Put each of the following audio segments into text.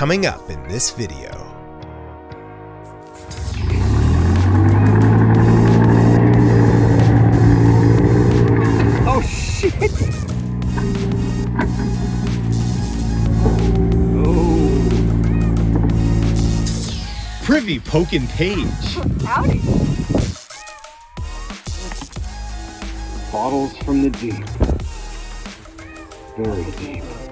coming up in this video. Oh shit! Oh. Privy Pokin Page. Howdy. Bottles from the deep. Very deep.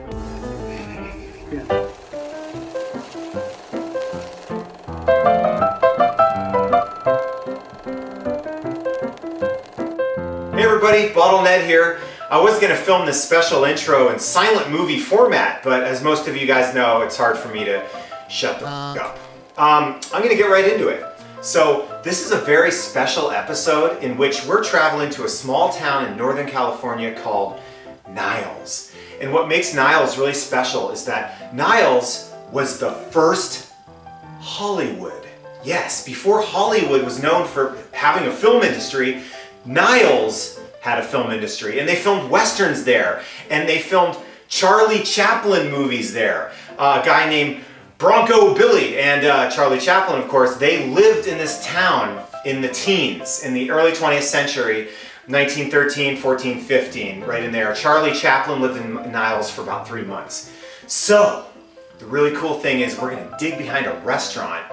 Everybody, BottleNed here. I was going to film this special intro in silent movie format, but as most of you guys know, it's hard for me to shut the up. Um, I'm going to get right into it. So this is a very special episode in which we're traveling to a small town in Northern California called Niles. And what makes Niles really special is that Niles was the first Hollywood. Yes, before Hollywood was known for having a film industry, Niles had a film industry and they filmed westerns there and they filmed Charlie Chaplin movies there. A guy named Broncho Billy and uh, Charlie Chaplin, of course, they lived in this town in the teens, in the early 20th century, 1913, 14, 15, right in there. Charlie Chaplin lived in Niles for about three months. So, the really cool thing is we're gonna dig behind a restaurant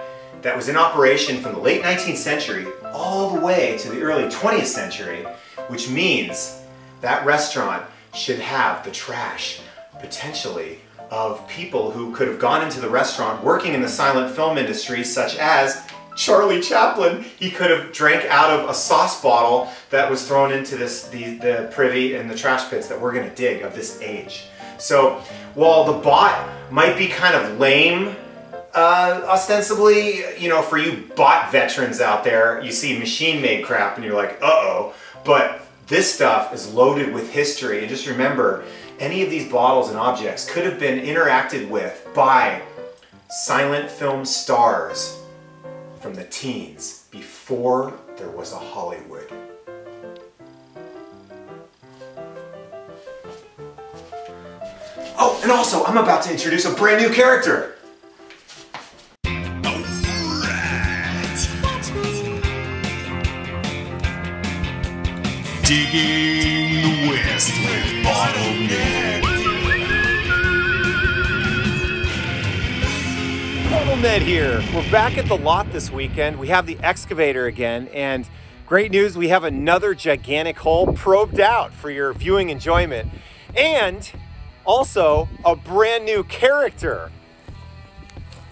that was in operation from the late 19th century all the way to the early 20th century, which means that restaurant should have the trash, potentially, of people who could have gone into the restaurant working in the silent film industry, such as Charlie Chaplin. He could have drank out of a sauce bottle that was thrown into this the, the privy and the trash pits that we're gonna dig of this age. So while the bot might be kind of lame uh, ostensibly, you know, for you bot veterans out there, you see machine-made crap and you're like, uh-oh. But this stuff is loaded with history. And just remember, any of these bottles and objects could have been interacted with by silent film stars from the teens before there was a Hollywood. Oh, and also, I'm about to introduce a brand new character. Digging the West with Bottleneck. Ned here. We're back at the lot this weekend. We have the excavator again, and great news, we have another gigantic hole probed out for your viewing enjoyment. And also a brand new character.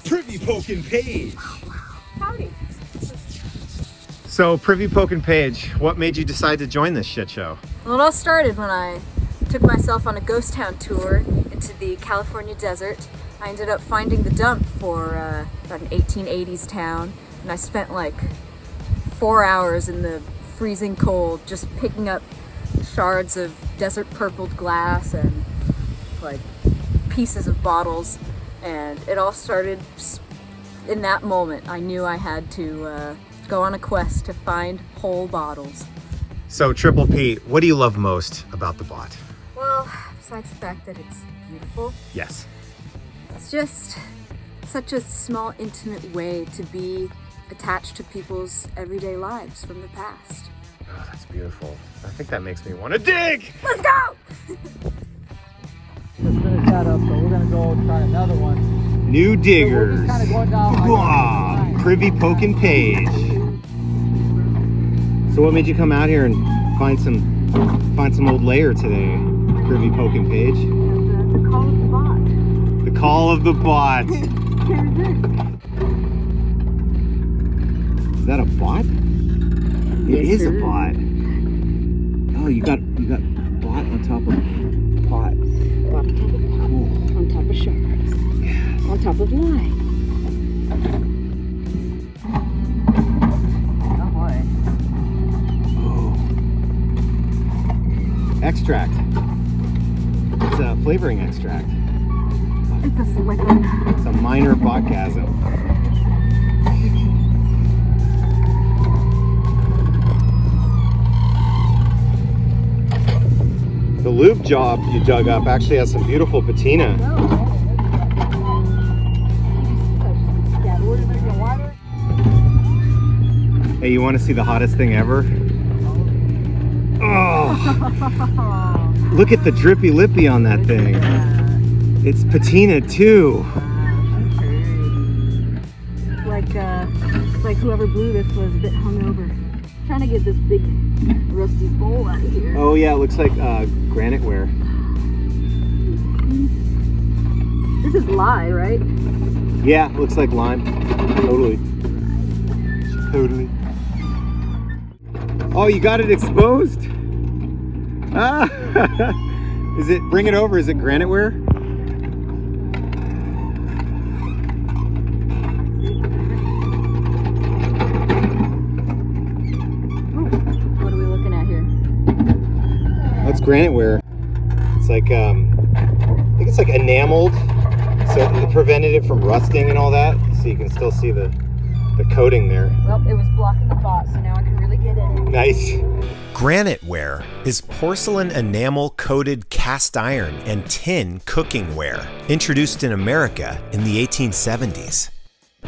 Privy Poking Page. Howdy. So, Privy Pokin Page, what made you decide to join this shit show? Well, it all started when I took myself on a ghost town tour into the California desert. I ended up finding the dump for uh, about an 1880s town, and I spent like four hours in the freezing cold just picking up shards of desert purpled glass and like pieces of bottles. And it all started in that moment. I knew I had to uh, go on a quest to find whole bottles. So, Triple P, what do you love most about the bot? Well, besides the fact that it's beautiful, Yes. it's just such a small, intimate way to be attached to people's everyday lives from the past. Oh, that's beautiful. I think that makes me want to dig! Let's go! Let's finish that up, so we're gonna go try another one. New diggers. So we're kinda going down like Wah, a line. Privy Pokin Page. So what made you come out here and find some find some old layer today, Privy Pokin Page? The call of the bot. The call of the bot. Is that a bot? It is a bot. Oh, you got you got bot on top of pot. On top of pot, on top of shards, on top of lime. extract. It's a flavoring extract. It's a. It's a minor botgasm. the lube job you dug up actually has some beautiful patina. Hey, you want to see the hottest thing ever? Look at the drippy lippy on that thing. It's patina too. It's like uh, it's like whoever blew this was a bit hungover. Trying to get this big rusty bowl out of here. Oh yeah, it looks like uh, granite ware. This is lye, right? Yeah, looks like lime. Totally. Totally. Oh, you got it exposed? Ah! is it, bring it over, is it granite ware? What are we looking at here? That's granite ware. It's like, um, I think it's like enameled, so it prevented it from rusting and all that. So you can still see the, the coating there. Well, it was blocking the bot, so now I can really get in it. Nice. Granite ware is porcelain enamel coated cast iron and tin cooking ware introduced in America in the 1870s.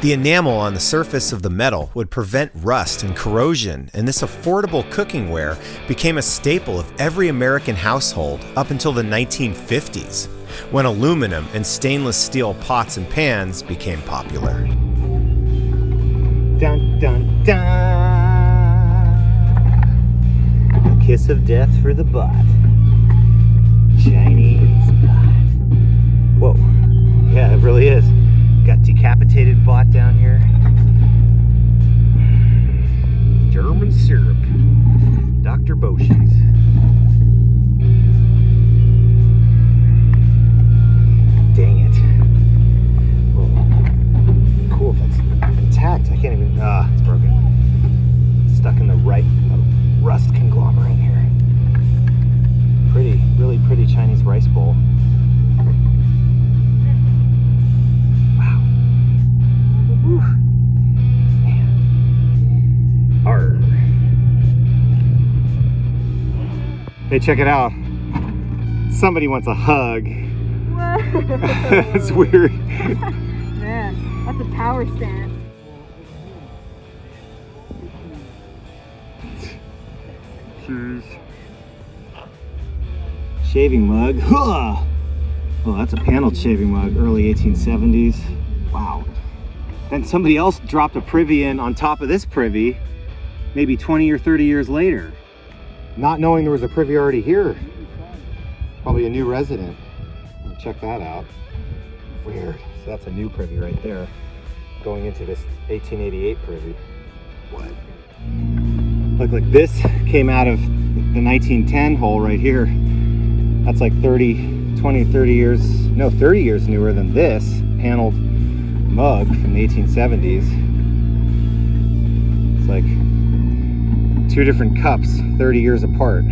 The enamel on the surface of the metal would prevent rust and corrosion, and this affordable cooking ware became a staple of every American household up until the 1950s, when aluminum and stainless steel pots and pans became popular. Dun dun dun. A kiss of death for the bot. Chinese bot. Whoa. Yeah, it really is. Got decapitated bot down here. German syrup. Dr. Boschee's. I can't even. Ah, it's broken. Stuck in the right uh, rust conglomerate here. Pretty, really pretty Chinese rice bowl. Wow. Woo. Man. Arr. Hey, check it out. Somebody wants a hug. That's weird. Man, that's a power stance. Cheers. Shaving mug. Huh. Oh, that's a paneled shaving mug, early 1870s. Wow. Then somebody else dropped a privy in on top of this privy, maybe 20 or 30 years later. Not knowing there was a privy already here. Probably a new resident. Check that out. Weird. So that's a new privy right there. Going into this 1888 privy. What? Look like this came out of the 1910 hole right here. That's like 30, 20, 30 years, no, 30 years newer than this paneled mug from the 1870s. It's like two different cups, 30 years apart.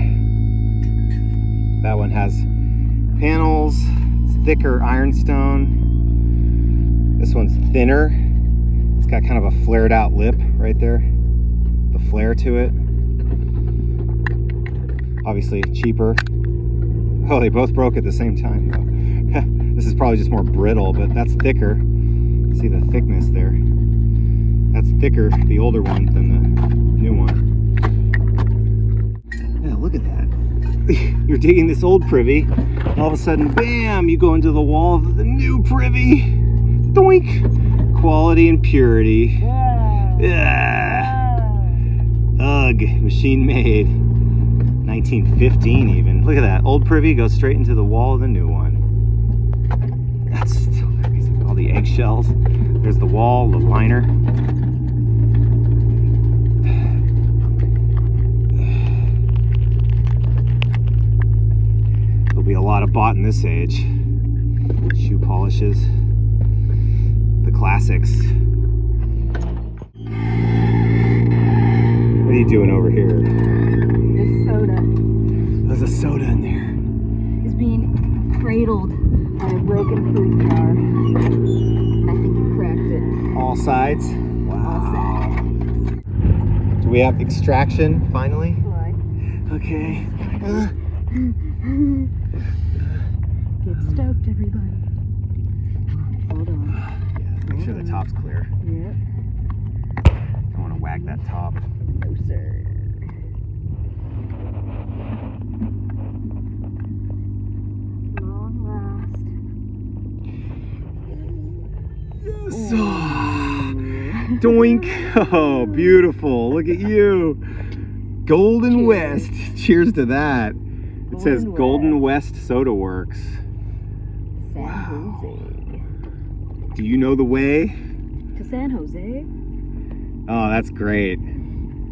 That one has panels, it's thicker ironstone. This one's thinner. It's got kind of a flared out lip right there flare to it. Obviously cheaper. Oh, they both broke at the same time though. this is probably just more brittle, but that's thicker. See the thickness there. That's thicker, the older one, than the new one. Yeah, look at that. You're digging this old privy, and all of a sudden, bam, you go into the wall of the new privy. Doink! Quality and purity. Yeah. Ugh, machine made. 1915 even. Look at that. Old privy goes straight into the wall of the new one. That's still. All the eggshells. There's the wall, the liner. There'll be a lot of bought in this age. Shoe polishes. The classics. Are you doing over here? This soda There's a soda in there. It's being cradled on a broken fruit jar. I think you cracked it. All sides. All set. Do we have extraction finally? Right. Okay. Uh, Get stoked, everybody. Hold on. yeah, make sure the top's clear. Yep. Don't want to wag that top. No, sir. Long ah. Doink! Oh, beautiful. Look at you. Golden West. Cheers to that. It says Golden Golden West Soda Works. San Wow. Jose. Do you know the way? To San Jose. Oh, that's great.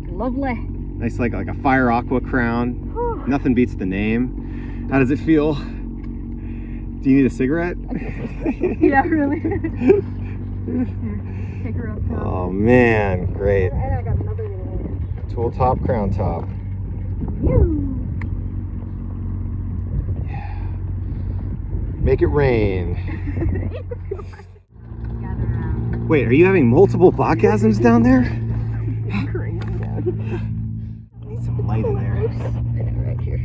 Lovely. Nice, like like a fire aqua crown. Whew. Nothing beats the name. How does it feel? Do you need a cigarette? yeah, really. Pick her up. oh man, great. And I got another one. Tool top, crown top. Make it rain. Gather around. Wait, are you having multiple botgasms down there? Crazy down. Need some light in there. Right here.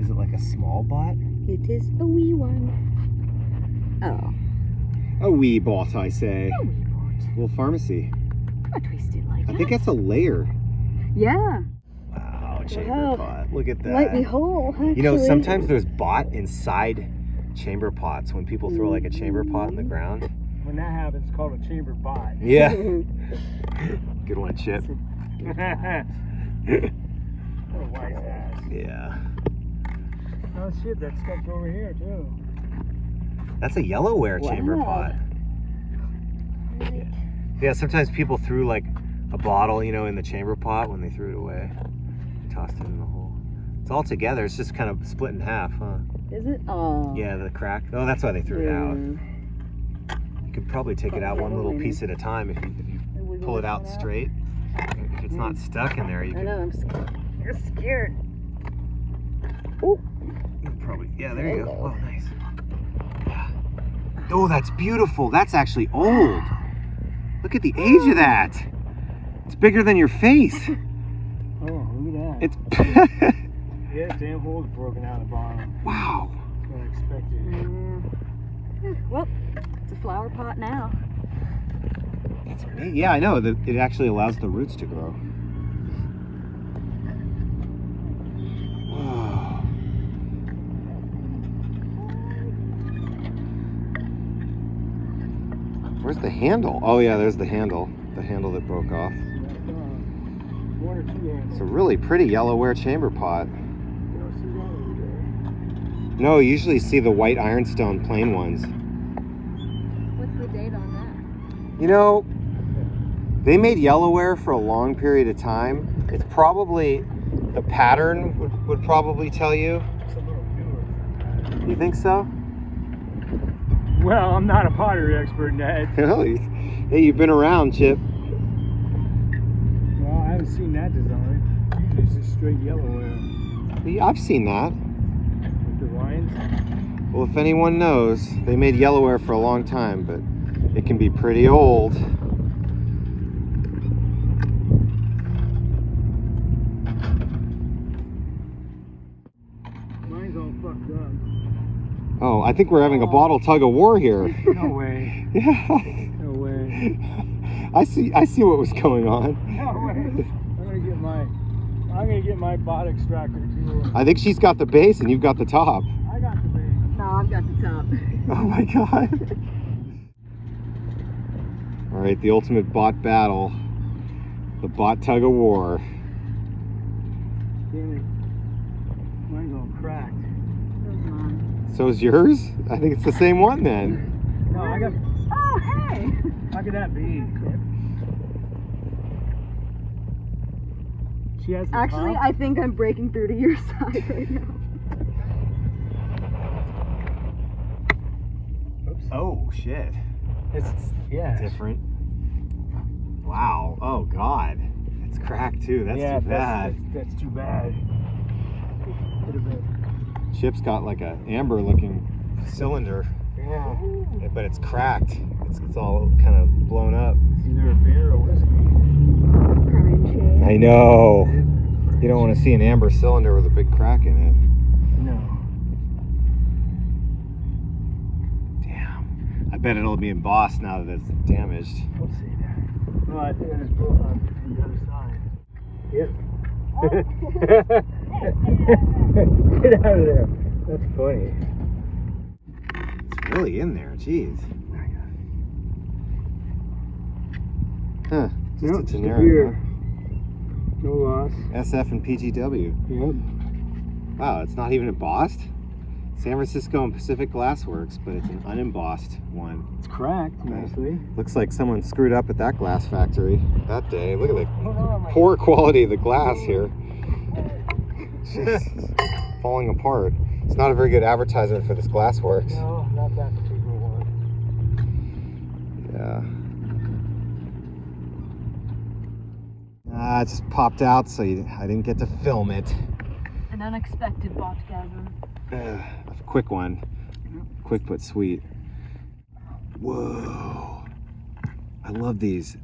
Is it like a small bot? It is a wee one. Oh. A wee bot, I say. A wee one. Little pharmacy. I twist it like I that. think that's a layer. Yeah. Wow, chamber Wow. pot. Look at that. Lightly whole, actually. You know, sometimes there's bot inside chamber pots when people throw like a chamber pot in the ground. When that happens, it's called a chamber pot. Yeah. Good one, Chip. what a wise ass. Yeah. Oh shit, that stuff's over here too. That's a yellowware chamber pot. Yeah. yeah, sometimes people threw like a bottle, you know, in the chamber pot when they threw it away. They tossed it in the hole. It's all together. It's just kind of split in half, huh? Is it? Oh. Yeah, the crack. Oh, that's why they threw it out. Hmm. You could probably take it out one little piece at a time if you, if you pull it out straight. If it's not stuck in there, you I can I know, I'm scared. You're scared. you can probably. Yeah, there you go. Oh, nice. Yeah. Oh, that's beautiful. That's actually old. Look at the age of that. It's bigger than your face. Oh, look at that. It's yeah, damn hole's broken out of the bottom. wow. That's what I expected. Mm. Well, it's a flower pot now. That's neat. Yeah, I know. that It actually allows the roots to grow. Where's the handle? Oh yeah, there's the handle. The handle that broke off. One or two hands. It's a really pretty yellowware chamber pot. You don't see that over No, you usually see the white ironstone plain ones. What's the date on that? You know, they made yellowware for a long period of time. It's probably the pattern would, would probably tell you. there. It's a little newer. You think so? Well, I'm not a pottery expert, Ned. Really? Hey, you've been around, Chip. Well, I haven't seen that design. Usually it's just straight yellowware. I've seen that. With the lines. Well, if anyone knows, they made yellowware for a long time, but it can be pretty old. Mine's all fucked up. Oh, I think we're having a bottle tug of war here. No way. yeah. No way. I see I see what was going on. No way. I'm gonna get my I'm gonna get my bot extractor too. I think she's got the base and you've got the top. I got the base. that? No, I've got the top. Oh my god. All right, the ultimate bot battle. The bot tug of war. Damn it. Mine's all cracked. So is yours? I think it's the same one then. No, I got Oh, hey! how could that be? She has the Actually, top? I think I'm breaking through to your side right now. Oh shit. It's yeah. Different. Wow. Oh god. It's cracked too. That's yeah, too bad. That's, that's too bad. Chip's got like a amber looking cylinder, Yeah. but it's cracked. It's, it's all kind of blown up. It's either a beer or whiskey. I know. You don't want to see an amber cylinder with a big crack in it. No. Damn. I bet it'll be embossed now that it's damaged. We'll see. No, I think I just broke on the other side. Yep. Get out of there. That's funny. It's really in there, jeez. Huh. Just Nope, a just generic. beer. No loss. SF and PGW. Yep. Wow, it's not even embossed? San Francisco and Pacific Glass Works, but it's an unembossed one. It's cracked nicely. Looks like someone screwed up at that glass factory that day. Look at the Hold on, my poor quality of the glass here. It's just falling apart. It's not a very good advertisement for this glass works. No, not that particular one. Yeah. Ah, it just popped out, so you, I didn't get to film it. An unexpected botgasm. Quick one. Quick but sweet. Whoa. I love these.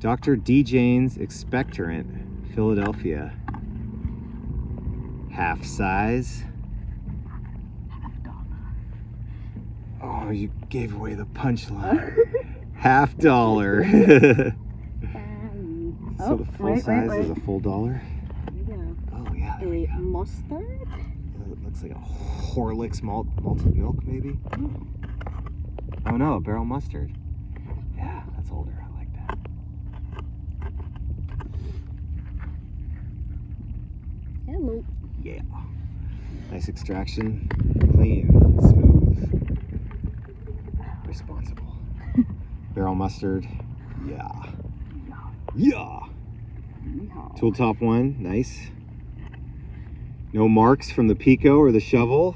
Dr. D. Jayne's Expectorant, Philadelphia. Half size. Oh, you gave away the punchline. Half dollar. so Oh, the full size is a full dollar? Yeah. Oh, yeah. A mustard? Looks like a Horlicks malt malted milk, maybe. Hmm. Oh no, a barrel mustard. Yeah, that's older. I like that. Hello. Yeah. Nice extraction, clean, smooth, responsible. barrel mustard. Yeah. Yeah. Tool top one, nice. No marks from the Pico or the shovel.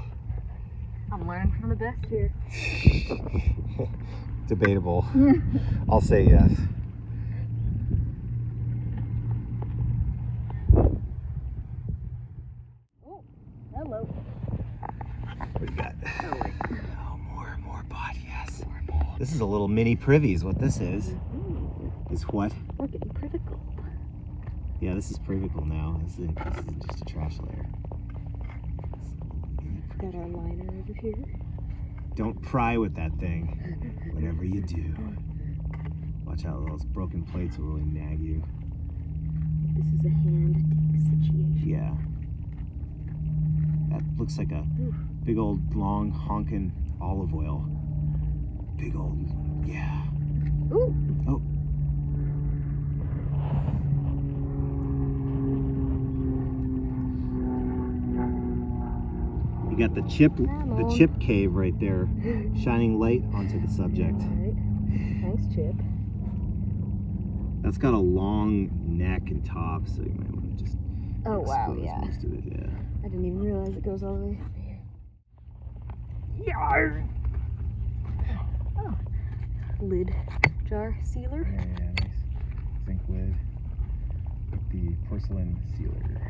I'm learning from the best here. Debatable. I'll say yes. Oh, hello. What do you got? Oh, more, more pot, yes. This is a little mini privy is what this is. Mm-hmm. Is what? We're getting critical. Yeah, this is privical now. This is, this is just a trash layer. Got our liner over here. Don't pry with that thing. Whatever you do. Watch out, those broken plates will really nag you. This is a hand situation. Yeah. That looks like a big old long honking olive oil. Big old, yeah. Ooh. Oh. You got the chip, the chip cave right there, shining light onto the subject. Alright. Thanks, Chip. That's got a long neck and top, so you might want to just Oh wow, expose yeah. most of it. Yeah. I didn't even realize it goes all the way up here. Yeah. Oh. Lid jar sealer. Yeah, yeah, nice zinc lid with the porcelain sealer.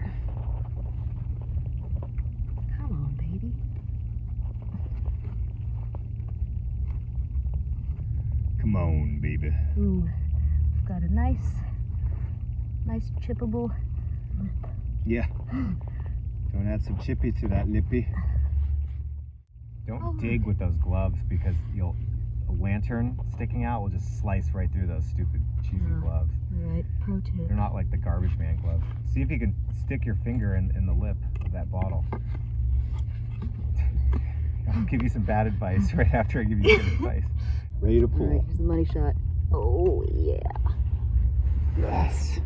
Come on, baby. Come on, baby. Ooh. We've got a nice, nice chippable. Yeah. Don't add some chippy to that lippy. Don't Oh. dig with those gloves because you'll a lantern sticking out will just slice right through those stupid cheesy Yeah. gloves. Alright, pro tip. They're not like the garbage man gloves. See if you can stick your finger in, in the lip of that bottle. I'll give you some bad advice right after I give you good advice. Ready to Alright, here's the money shot. Oh yeah. Yes.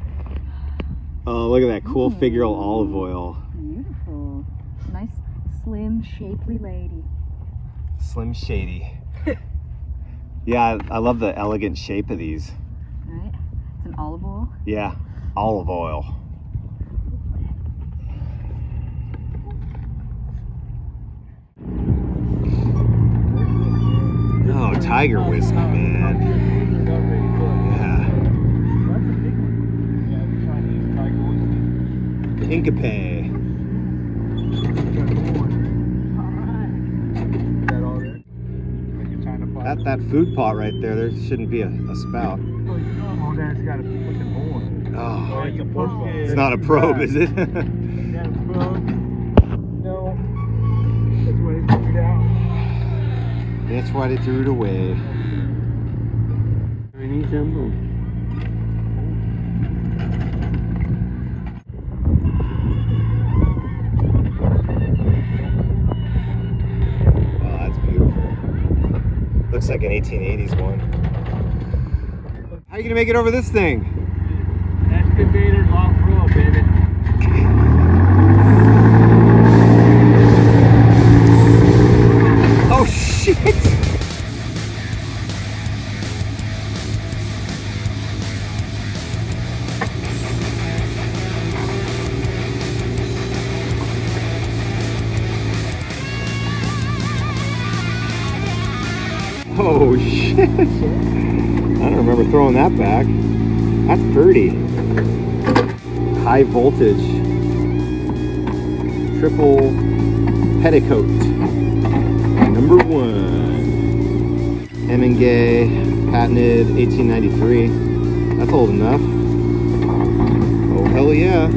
Oh, look at that cool mm. figural olive oil. Beautiful. Nice, slim, shapely lady. Slim Shady. yeah, I, I love the elegant shape of these. Alright. It's an olive oil. Yeah, olive oil. Oh, tiger whiskey, oh, man. Oh, yeah. That's a big one. Yeah, the Chinese. Incape. Alright. That? Like a China pot. That that food pot right there, there shouldn't be a, a spout. Oh, oh, that's got a fucking hole in it. Oh, it's a probe. it's not a probe, is it? That's what he figured out. yeah, That's why they threw it away. Chinese emblem. That's beautiful. Looks like an 1880s one. How are you gonna make it over this thing? Throwing that back. That's pretty. High voltage. Triple petticoat. Number one. M and Hemingray, patented 1893. That's old enough. Oh, hell yeah.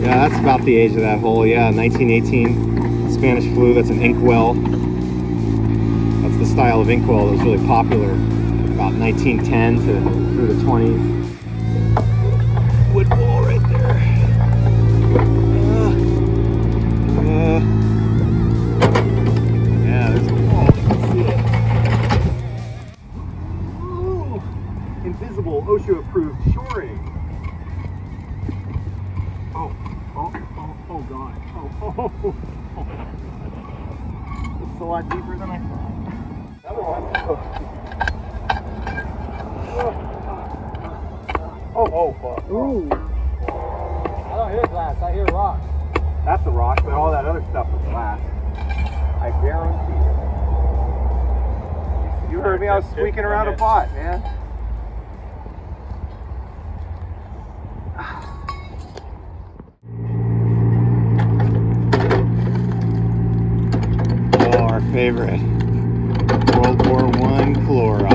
Yeah, that's about the age of that hole. Yeah, 1918. Spanish flu, that's an inkwell. Style of inkwell that was really popular about 1910 to through the 20s. Wood wall right there. Uh, yeah, there's a wall. You can see it. Ooh, invisible OSHA approved shoring. Oh, oh, oh, oh God. Oh, oh, oh, oh. It's a lot deeper than I thought. Oh, oh, fuck. Ooh. I don't hear glass, I hear rock. That's a rock, but all that other stuff was glass. I guarantee it. You heard me, I was squeaking around a pot, man. Our favorite. One Clorox.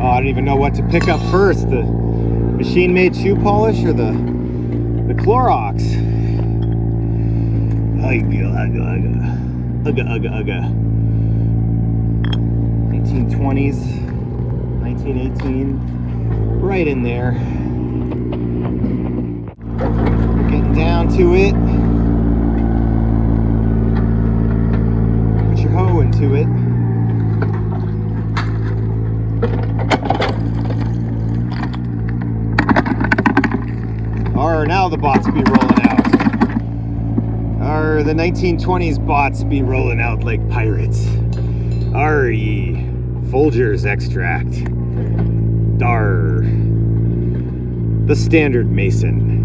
Oh, I don't even know what to pick up first. The machine-made shoe polish or the the Clorox. Ugga, ugga, ugga. Ugga, ugga, ugga. 1920s, 1918, right in there. Getting down to it. Put your hoe into it. Or now the bots be rolling out. Or the 1920s bots be rolling out like pirates. Are ye Folgers extract? Dar. The standard mason.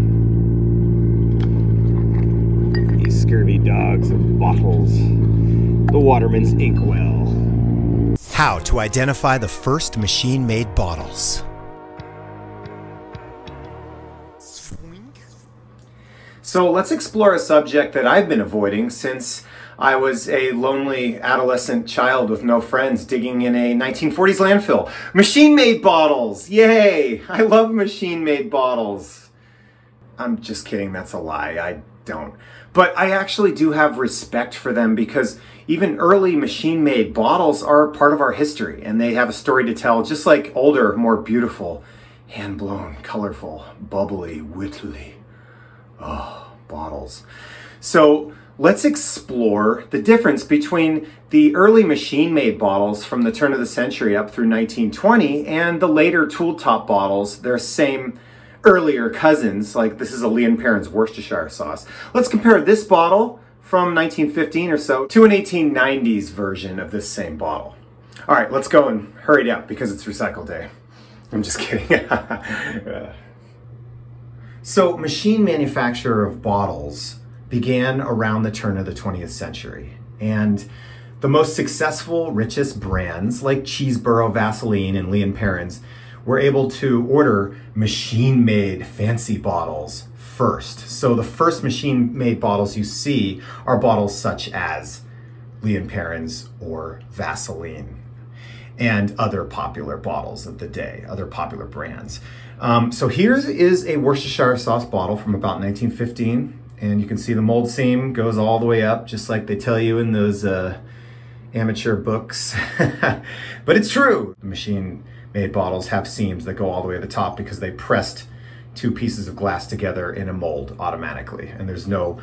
These scurvy dogs of bottles. The waterman's inkwell. How to identify the first machine made bottles. So let's explore a subject that I've been avoiding since I was a lonely adolescent child with no friends digging in a 1940s landfill. Machine made bottles! Yay! I love machine made bottles. I'm just kidding, that's a lie. I don't. But I actually do have respect for them because even early machine made bottles are part of our history and they have a story to tell, just like older, more beautiful, hand blown, colorful, bubbly, wittly. Oh, bottles. So let's explore the difference between the early machine-made bottles from the turn of the century up through 1920 and the later tool-top bottles, their same earlier cousins, like this is a Lea and Perrins Worcestershire sauce. Let's compare this bottle from 1915 or so to an 1890s version of this same bottle. All right, let's go and hurry it up because it's recycle day. I'm just kidding. So, machine manufacture of bottles began around the turn of the 20th century. And the most successful, richest brands like Chesebrough, Vaseline, and Lea and Perrins were able to order machine made fancy bottles first. So, the first machine made bottles you see are bottles such as Lea and Perrins or Vaseline and other popular bottles of the day, other popular brands. Um, so here is a Worcestershire sauce bottle from about 1915. And you can see the mold seam goes all the way up, just like they tell you in those uh, amateur books. but it's true. The machine made bottles have seams that go all the way to the top because they pressed two pieces of glass together in a mold automatically. And there's no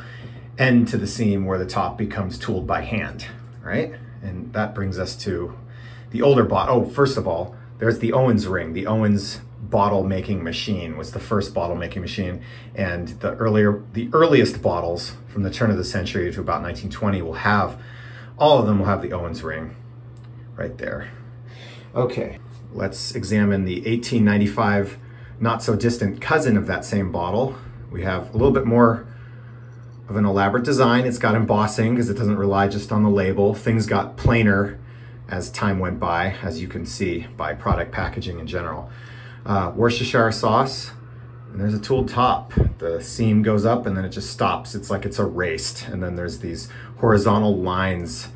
end to the seam where the top becomes tooled by hand, right? And that brings us to the older bottle. Oh, first of all, there's the Owens ring. The Owens bottle making machine was the first bottle making machine. And the earlier, the earliest bottles from the turn of the century to about 1920 will have, all of them will have the Owens ring right there. Okay, let's examine the 1895 not so distant cousin of that same bottle. We have a little bit more of an elaborate design. It's got embossing because it doesn't rely just on the label. Things got plainer as time went by, as you can see by product packaging in general. Uh, Worcestershire sauce, and there's a tooled top. The seam goes up and then it just stops. It's like it's erased. And then there's these horizontal lines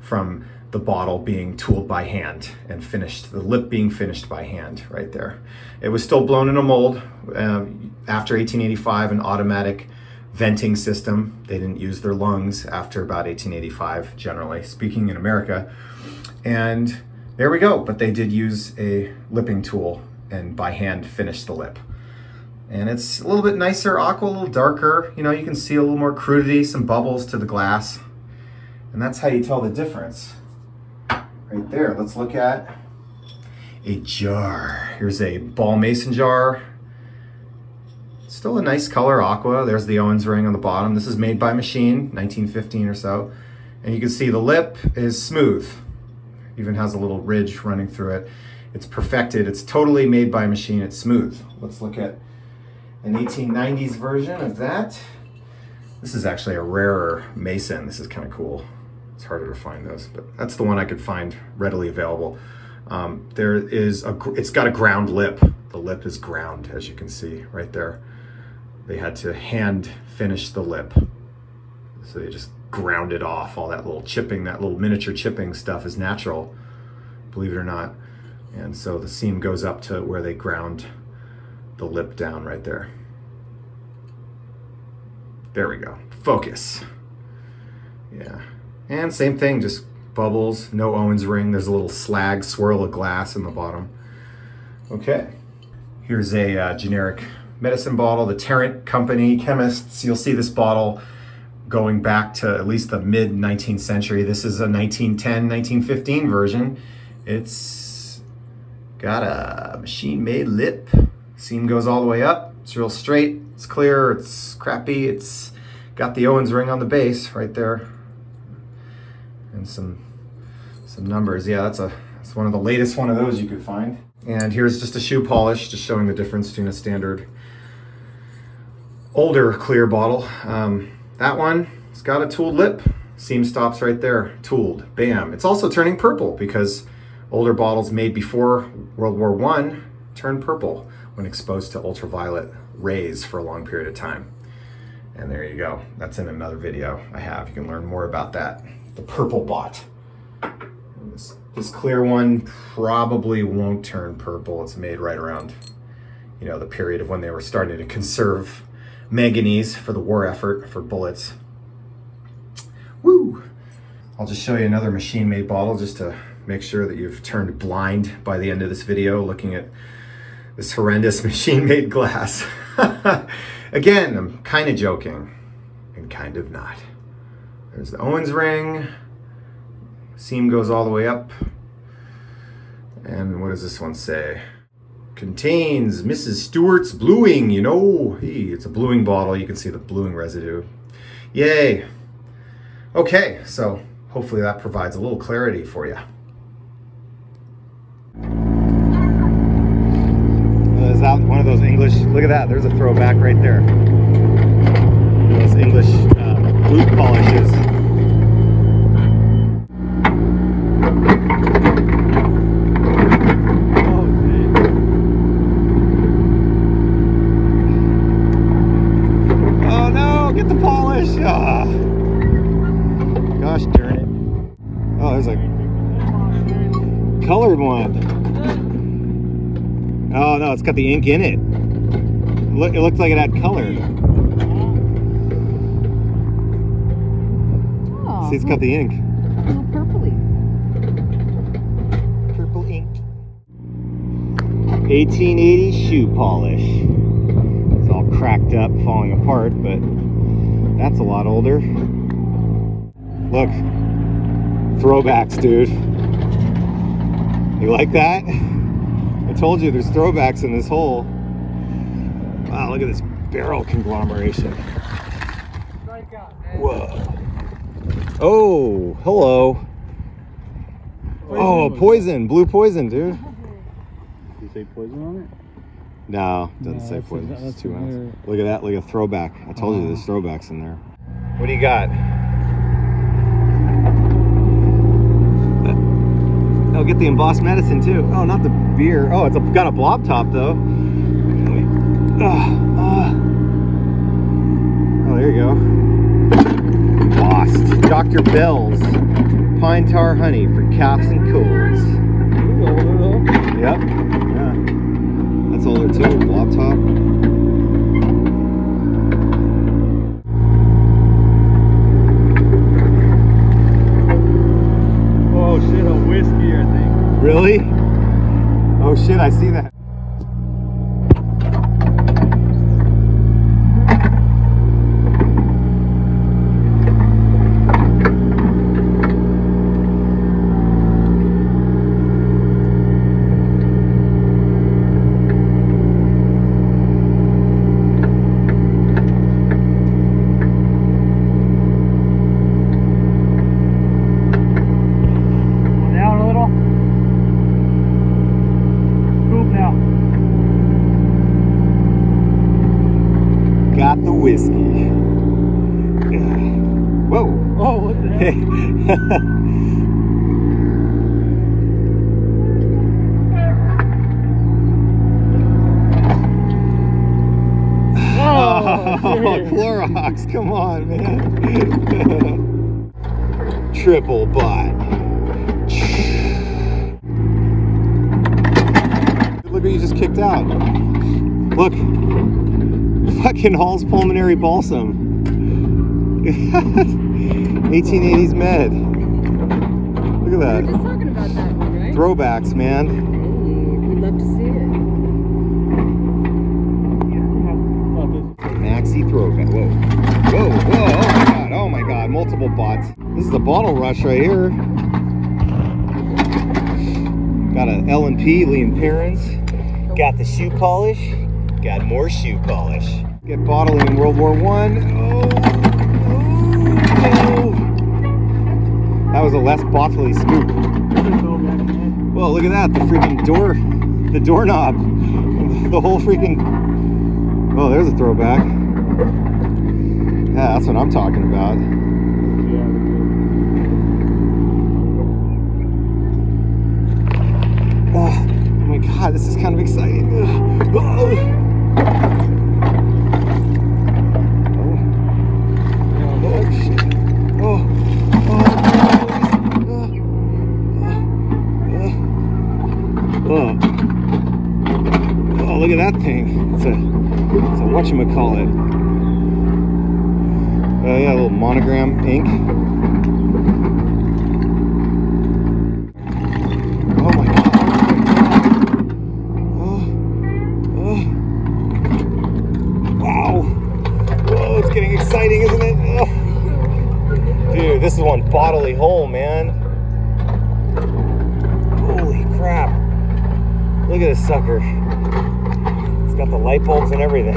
from the bottle being tooled by hand and finished, the lip being finished by hand right there. It was still blown in a mold. Um, after 1885, an automatic venting system. They didn't use their lungs after about 1885, generally speaking in America. And there we go. But they did use a lipping tool and by hand finish the lip. And it's a little bit nicer aqua, a little darker. You know, you can see a little more crudity, some bubbles to the glass. And that's how you tell the difference right there. Let's look at a jar. Here's a ball mason jar. Still a nice color aqua. There's the Owens ring on the bottom. This is made by machine, 1915 or so. And you can see the lip is smooth. Even has a little ridge running through it. It's perfected. It's totally made by machine. It's smooth. Let's look at an 1890s version of that. This is actually a rarer mason. This is kind of cool. It's harder to find those, but that's the one I could find readily available. Um, there is a, it's got a ground lip. The lip is ground, as you can see right there. They had to hand finish the lip. So they just ground it off. All that little chipping, that little miniature chipping stuff is natural, believe it or not. And so the seam goes up to where they ground the lip down right there. There we go. Focus. Yeah. And same thing, just bubbles, no Owens ring. There's a little slag swirl of glass in the bottom. Okay. Here's a uh, generic medicine bottle, the Tarrant Company chemists. You'll see this bottle going back to at least the mid 19th century. This is a 1910, 1915 version. It's got a machine made lip. Seam goes all the way up. It's real straight. It's clear. It's crappy. It's got the Owens ring on the base right there. And some some numbers. Yeah, that's a that's one of the latest one of those you could find. And here's just a shoe polish, just showing the difference between a standard older clear bottle. Um, that one, it's got a tooled lip. Seam stops right there, tooled, bam. It's also turning purple because older bottles made before World War One turn purple when exposed to ultraviolet rays for a long period of time. And there you go. That's in another video I have. You can learn more about that. The purple bot. This, this clear one probably won't turn purple. It's made right around, you know, the period of when they were starting to conserve manganese for the war effort for bullets. Woo! I'll just show you another machine-made bottle just to make sure that you've turned blind by the end of this video looking at this horrendous machine-made glass. Again, I'm kind of joking and kind of not. There's the Owens ring. Seam goes all the way up. And what does this one say? Contains Mrs. Stewart's bluing, you know. Hey, it's a bluing bottle. You can see the bluing residue. Yay. Okay, so hopefully that provides a little clarity for you. Is that one of those English? Look at that. There's a throwback right there. Those English uh, boot polishes. No, it's got the ink in it. Look, it looks like it had color. Oh. See, it's got the ink. Oh, purpley. Purple ink. 1880 shoe polish. It's all cracked up, falling apart, but that's a lot older. Look, throwbacks, dude. You like that? I told you there's throwbacks in this hole. Wow, look at this barrel conglomeration. Strike out, man. Whoa. Oh, hello. Oh, was- poison, blue poison, dude. Did you say poison on it? No, doesn't No, say poison. It's two ounces. Look at that. like a throwback. I told you Oh. there's uh-huh. throwbacks in there. What do you got? Oh, get the embossed medicine too. Oh, not the beer. Oh, it's a, got a blob top though. Uh, uh. Oh, there you go. Lost. Dr. Bell's pine tar honey for coughs and colds. Ooh, older though. Yep. Yeah. That's older too. Blob top. Oh shit, a whiskey, I think. Really? Oh shit, I see that. Go down a little. Scoop now. Got the whiskey. Whoa. Oh, what the heck? Oh, dude. Clorox, come on, man. Triple butt. Look what you just kicked out. Look. Fucking Hall's Pulmonary Balsam. 1880s med. Look at We were that. just talking about that one, right? Throwbacks, man. We'd love to see it. Oh, this- Maxi throwback. Whoa. Whoa, whoa, oh my god, multiple bots. This is a bottle rush right here. Got a L&P, Lea and Perrins. Got the shoe polish. Got more shoe polish. Get bottling in World War One. Oh, oh. That was a less bottly scoop. Well, look at that, the freaking door, the doorknob, the whole freaking, oh, there's a throwback. Yeah, that's what I'm talking about. Oh, oh my god, this is kind of exciting. Oh. Oh. Oh. Oh. Oh. Oh. Oh. Oh, look at that thing. It's a, it's a whatchamacallit. Oh yeah, a little monogram ink. Oh my god. Oh, oh. Wow. Whoa, it's getting exciting, isn't it? Oh. Dude, this is bodily hole, man. Holy crap. Look at this sucker. It's got the light bulbs and everything.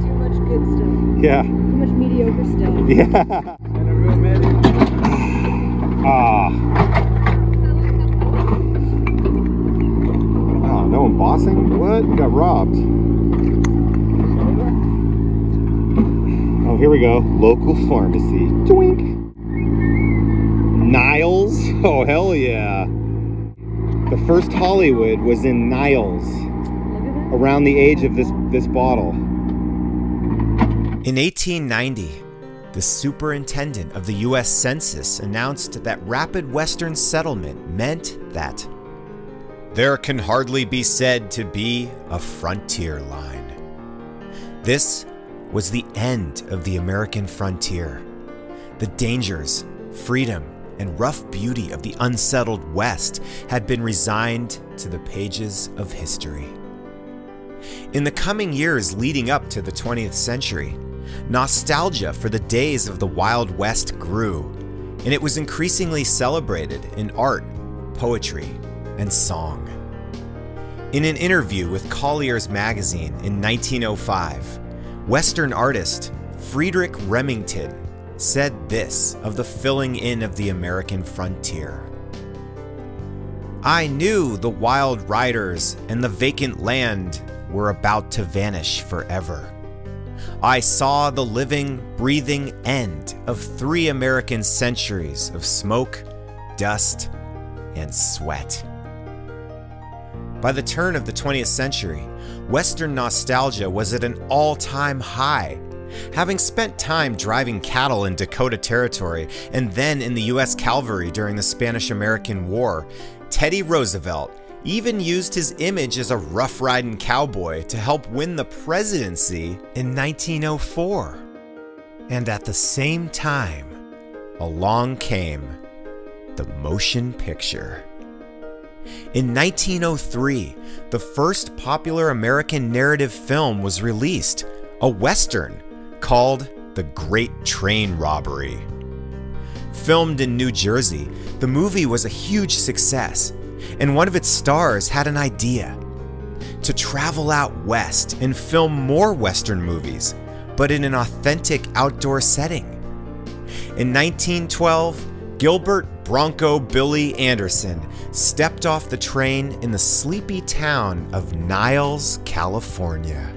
Too much good stuff. yeah. Too much mediocre stuff. Yeah. And a real. Ah. Oh, no embossing? What? You got robbed. Here we go. Local pharmacy. Twink. Niles? Oh, hell yeah. The first Hollywood was in Niles, around the age of this, this bottle. In 1890, the superintendent of the U.S. Census announced that rapid Western settlement meant that there can hardly be said to be a frontier line. This was the end of the American frontier. The dangers, freedom, and rough beauty of the unsettled West had been resigned to the pages of history. In the coming years leading up to the 20th century, nostalgia for the days of the Wild West grew, and it was increasingly celebrated in art, poetry, and song. In an interview with Collier's magazine in 1905, Western artist Frederic Remington said this of the filling in of the American frontier. I knew the wild riders and the vacant land were about to vanish forever. I saw the living, breathing end of three American centuries of smoke, dust, and sweat. By the turn of the 20th century, Western nostalgia was at an all time high. Having spent time driving cattle in Dakota Territory and then in the U.S. Cavalry during the Spanish American War, Teddy Roosevelt even used his image as a rough riding cowboy to help win the presidency in 1904. And at the same time, along came the motion picture. In 1903, the first popular American narrative film was released, a Western called The Great Train Robbery. Filmed in New Jersey, the movie was a huge success, and one of its stars had an idea to travel out west and film more Western movies, but in an authentic outdoor setting. In 1912, Gilbert Broncho Billy Anderson stepped off the train in the sleepy town of Niles, California.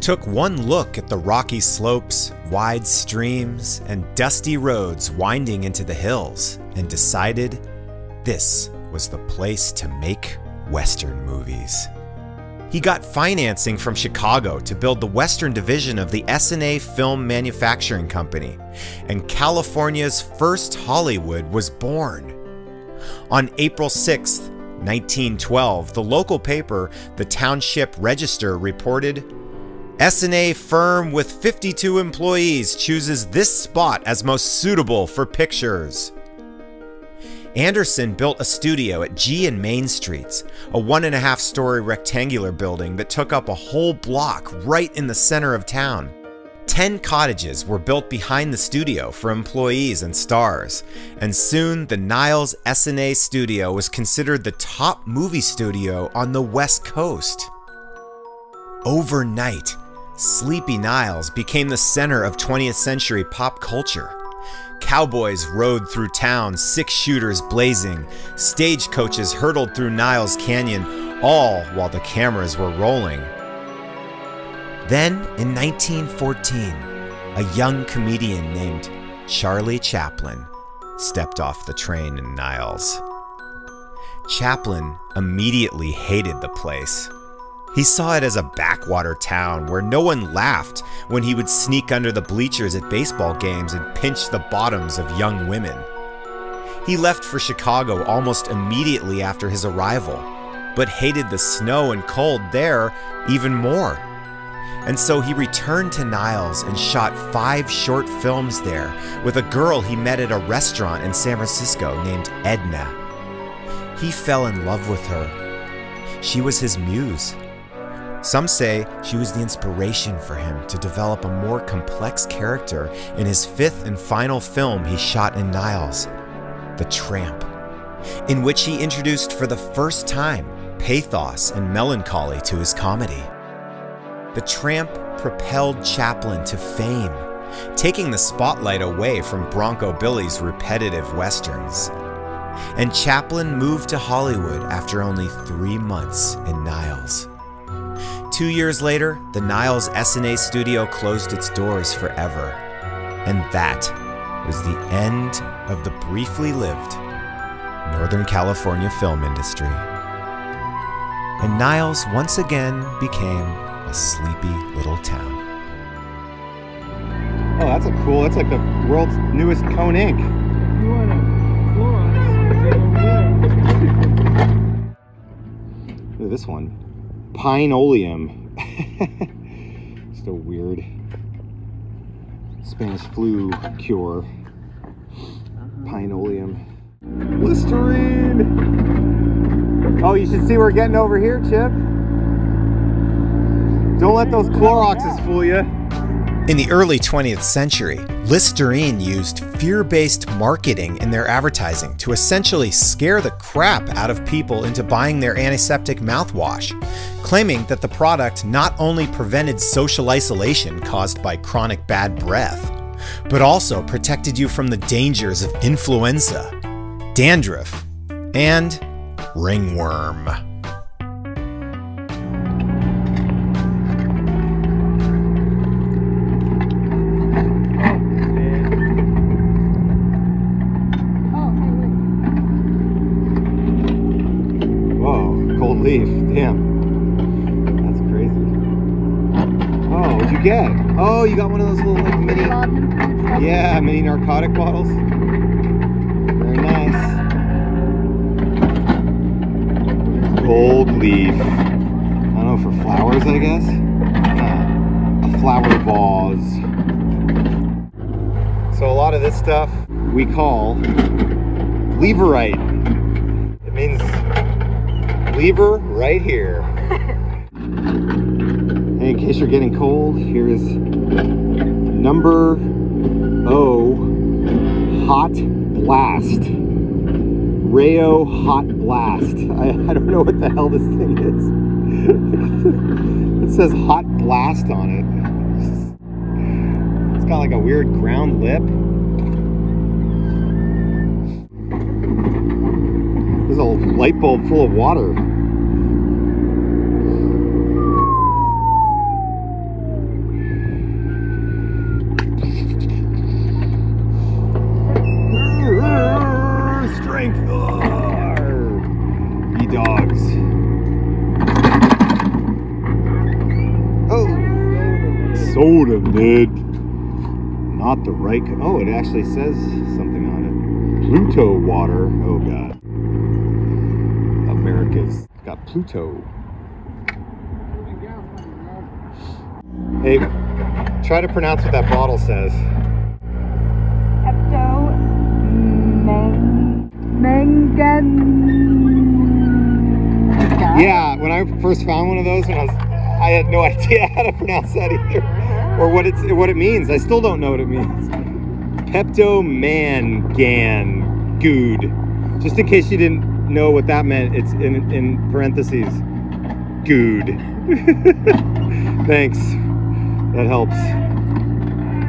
Took one look at the rocky slopes, wide streams, and dusty roads winding into the hills and decided this was the place to make Western movies. He got financing from Chicago to build the Western division of the Essanay Film Manufacturing Company, and California's first Hollywood was born. On April 6, 1912, the local paper, the Township Register, reported Essanay firm with 52 employees chooses this spot as most suitable for pictures. Anderson built a studio at G and Main Streets, a one and a half story rectangular building that took up a whole block right in the center of town. Ten cottages were built behind the studio for employees and stars, and soon the Niles Essanay studio was considered the top movie studio on the West Coast. Overnight, Sleepy Niles became the center of 20th century pop culture. Cowboys rode through town, six shooters blazing. Stagecoaches hurtled through Niles Canyon, all while the cameras were rolling. Then, in 1914, a young comedian named Charlie Chaplin stepped off the train in Niles. Chaplin immediately hated the place. He saw it as a backwater town where no one laughed when he would sneak under the bleachers at baseball games and pinch the bottoms of young women. He left for Chicago almost immediately after his arrival, but hated the snow and cold there even more. And so he returned to Niles and shot five short films there with a girl he met at a restaurant in San Francisco named Edna. He fell in love with her. She was his muse. Some say she was the inspiration for him to develop a more complex character in his fifth and final film he shot in Niles, The Tramp, in which he introduced for the first time pathos and melancholy to his comedy. The Tramp propelled Chaplin to fame, taking the spotlight away from Broncho Billy's repetitive westerns. And Chaplin moved to Hollywood after only three months in Niles. Two years later, the Niles Essanay studio closed its doors forever. And that was the end of the briefly lived Northern California film industry. And Niles once again became a sleepy little town. Oh, that's a cool, that's like the world's newest cone ink. You want to blow on us? Over there. Look at this one. Pineoleum. Just a weird Spanish flu cure. Pineoleum. Listerine! Oh, you should see we're getting over here, Chip. Don't let those Cloroxes fool you. In the early 20th century, Listerine used fear based marketing in their advertising to essentially scare the crap out of people into buying their antiseptic mouthwash, claiming that the product not only prevented social isolation caused by chronic bad breath, but also protected you from the dangers of influenza, dandruff, and ringworm. So a lot of this stuff we call leverite. It means lever right here. and in case you're getting cold, here is number O Hot Blast. Rayo Hot Blast. I, I don't know what the hell this thing is. it says Hot Blast on it. It's got like a weird ground lip. There's a light bulb full of water. Strength. Ye dogs. Oh, soda, Ned. Not the right. Oh, it actually says something on it. Pluto water. Oh God. America's got Pluto. Hey, try to pronounce what that bottle says. Pepto Mang Mangan. Yeah, when I first found one of those, and I was, I had no idea how to pronounce that either, uh-huh. or what it's what it means. I still don't know what it means. Peptomangan good. Just in case you didn't know what that meant, it's in in parentheses. Good. Thanks. That helps.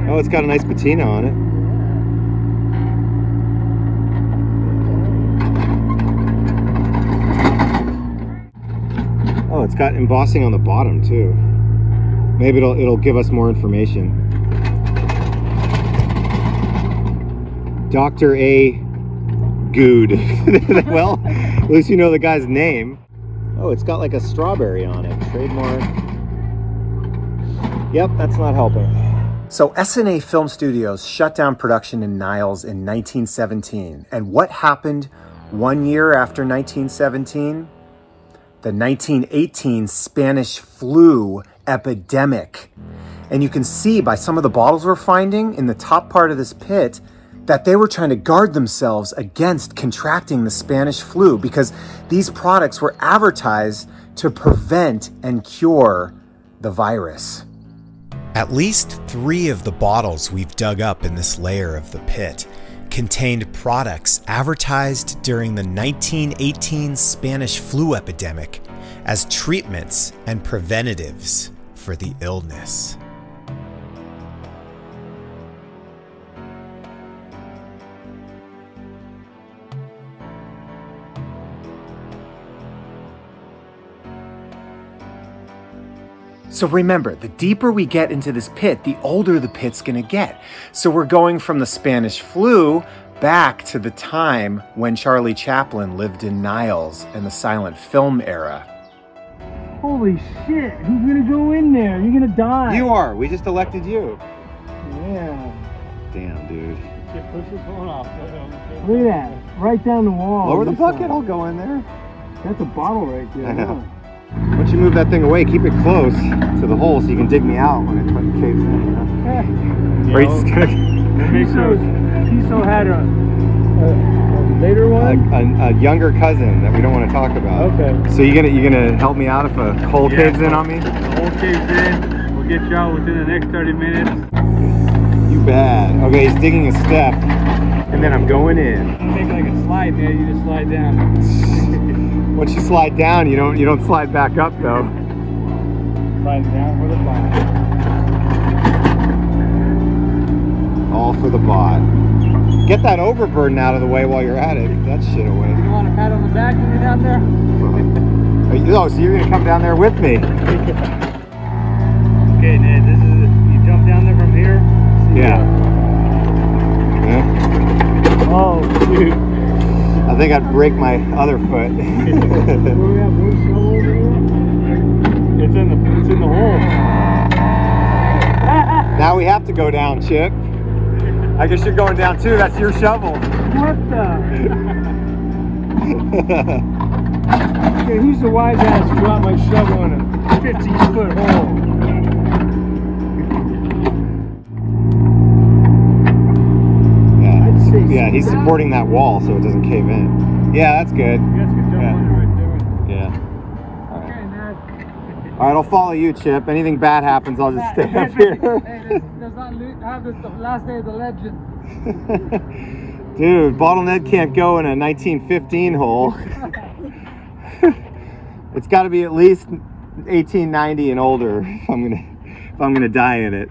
Oh, it's got a nice patina on it. Oh, it's got embossing on the bottom too. Maybe it'll it'll give us more information. Dr. A. Good. well, at least you know the guy's name. Oh, it's got like a strawberry on it. Trademark. Yep, that's not helping. So Essanay Film Studios shut down production in Niles in 1917. And what happened one year after 1917? The 1918 Spanish flu epidemic. And you can see by some of the bottles we're finding in the top part of this pit that they were trying to guard themselves against contracting the Spanish flu because these products were advertised to prevent and cure the virus. At least three of the bottles we've dug up in this layer of the pit contained products advertised during the 1918 Spanish flu epidemic as treatments and preventatives for the illness. So remember, the deeper we get into this pit, the older the pit's gonna get. So we're going from the Spanish flu back to the time when Charlie Chaplin lived in Niles and the silent film era. Holy shit, who's gonna go in there? You're gonna die. You are. We just elected you. Yeah. Damn, dude. Shit, push this one off. Look at that. Right down the wall. Lower the bucket. side. I'll go in there. That's a bottle right there. Once you move that thing away, keep it close to the hole so you can dig me out when it caves in. You know? You just gonna Piso, Piso had a, a, a later one. a, a younger cousin that we don't want to talk about. Okay. So you gonna you gonna help me out if a hole Yeah. caves in on me? The whole caves in. We'll get you out within the next 30 minutes. You bad. Okay, he's digging a step, and then I'm going in. Make like a slide, man. You just slide down. Once you slide down, you don't you don't slide back up though. Slide down for the slide. All for the bot. Get that overburden out of the way while you're at it. Get that shit away. You want a pat on the back when you're down there? Oh, so you're gonna come down there with me? Okay, Ned. This is you jump down there from here. Yeah. Yeah. Oh, dude. I think I'd break my other foot. Where we have one shovel over here? It's in the it's in the hole. now we have to go down, Chip. I guess you're going down too. That's your shovel. What the? Okay, who's the wise ass who dropped my shovel in a 15 foot hole? Yeah. I'd say Yeah, he's supporting that wall so it doesn't cave in. Yeah, that's good. You guys can jump Yeah. on it right there. Yeah. Okay, All right, I'll follow you, Chip. Anything bad happens, I'll just stay up here. Hey, does not have this the last day of the legend. Dude, BottleNed can't go in a 1915 hole. it's got to be at least 1890 and older if I'm gonna if I'm gonna die in it.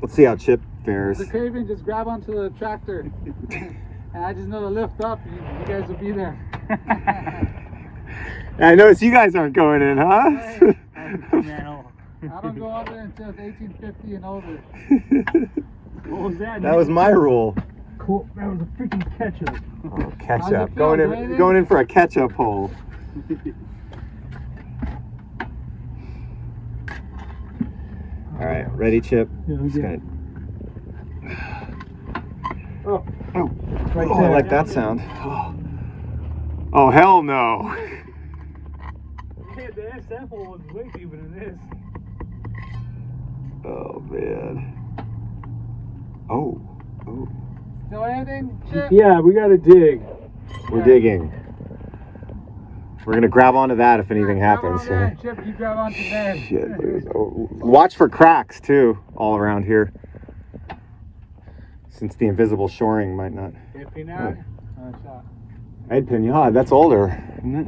Let's see how Chip fares. The craving, just grab onto the tractor. and I just know to lift up, you, you guys will be there. I notice you guys aren't going in, huh? I don't go out there until it's 1850 and older. What was that? that was my rule. cool. That was a freaking ketchup. Oh, catch How's it up. Going in, going in for a catch up hole. All right, ready, Chip? Yeah, gonna Oh, Oh, right oh, I like that sound. Oh, oh hell no. Hey, the SF hole was way deeper than this. Oh man. Oh, oh. Know anything, Chip? Yeah, we gotta dig. We're digging. We're gonna grab onto that if anything Grab happens. onto that, Chip, you grab onto that. Shit. look at this. Oh, Watch for cracks too, all around here. Since the invisible shoring might not. Uh, shot. Ed Pinaud, that's older, isn't it?